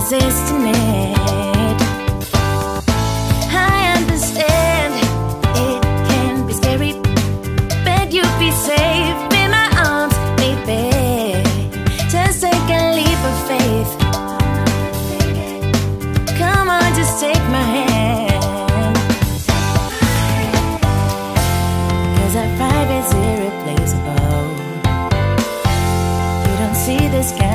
resisting it. I understand it can be scary, but you'd be safe in my arms, baby. Just take a leap of faith. Come on, just take my hand. Cause our vibe is irreplaceable. You don't see this guy.